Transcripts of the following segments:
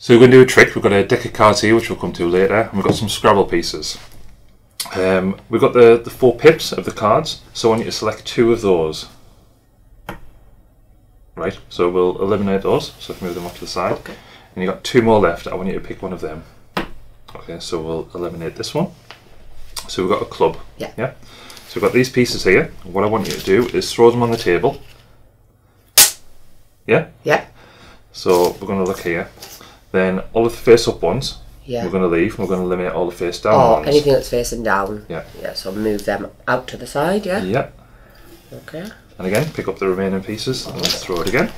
So we're going to do a trick. We've got a deck of cards here, which we'll come to later, and we've got some Scrabble pieces. Um, we've got the, the four pips of the cards, so I want you to select two of those. Right, so we'll eliminate those, so move them off to the side. Okay. And you've got two more left, I want you to pick one of them. Okay, so we'll eliminate this one. So we've got a club. Yeah. Yeah. So we've got these pieces here. What I want you to do is throw them on the table. Yeah? Yeah. So we're going to look here. Then all of the face up ones, Yeah. we're going to leave. We're going to eliminate all the face down Or ones. anything that's facing down. Yeah. Yeah, so move them out to the side, yeah? Yeah. Okay. And again, pick up the remaining pieces and throw it again.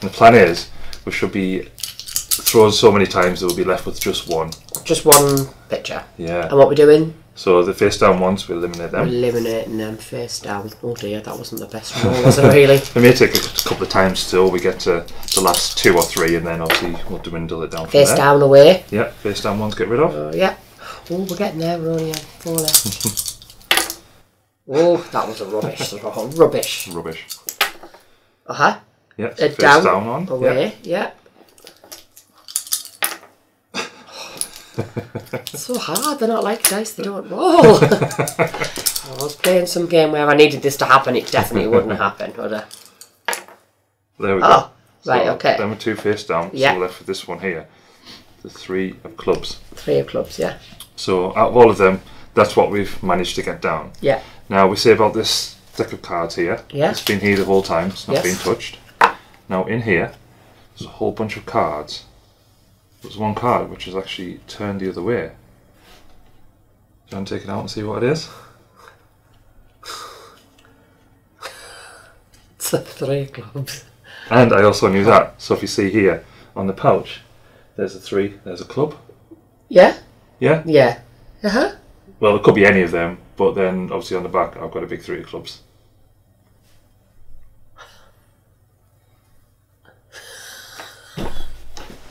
And the plan is, we should be thrown so many times that we'll be left with just one. Just one picture. Yeah. And what we're doing? So the face down ones, we eliminate them. Eliminating them face down. Oh dear, that wasn't the best roll, was it really? It may take a couple of times till we get to the last two or three, and then obviously we'll dwindle it down there. down away. Yeah, face down ones get rid of. Oh, yeah. Oh, we're getting there. We're only on four left. oh, that was a rubbish. Rubbish. Rubbish. Uh huh. Yeah, Uh, face down, down, on. Yeah. away. So hard. They're not like dice. They don't roll. I was playing some game where I needed this to happen. It definitely wouldn't happen, would it? There we go. Oh, right. So, Okay. Then we're two face down. Yeah. So we're left with this one here. The three of clubs. Three of clubs. Yeah. So out of all of them, that's what we've managed to get down. Yeah. Now we say about this deck of cards here. Yeah. It's been here the whole time. It's not Yes. been touched. Now in here, there's a whole bunch of cards. There's one card which is actually turned the other way. Do you want to take it out and see what it is? It's the three clubs. And I also knew that. So if you see here on the pouch, there's a three, there's a club. Yeah. Yeah. Yeah. Uh huh. Well, it could be any of them, but then obviously on the back I've got a big three of clubs.